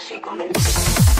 así con.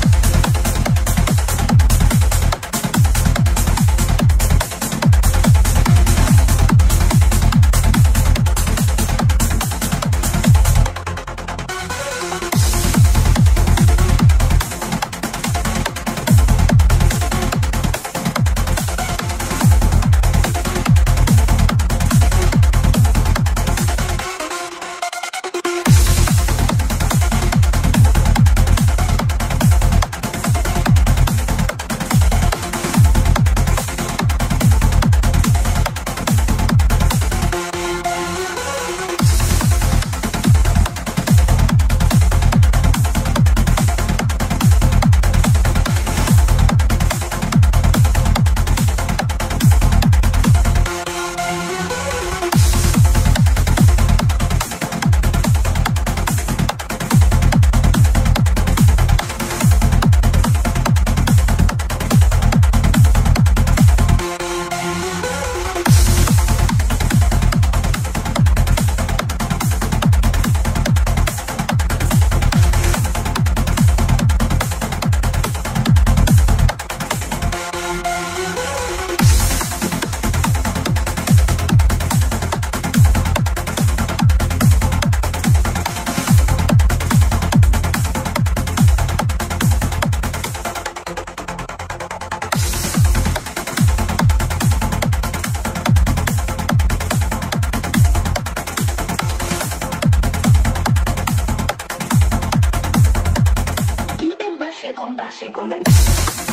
el...